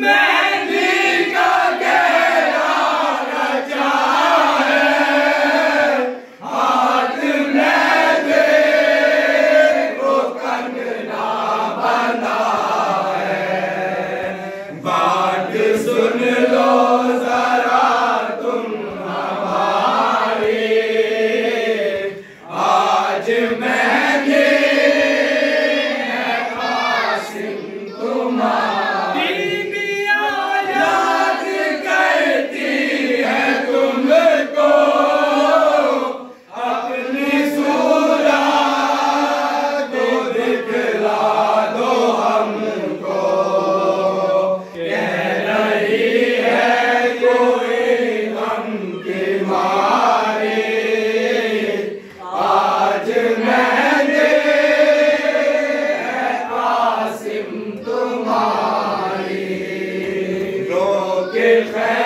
man. के खैर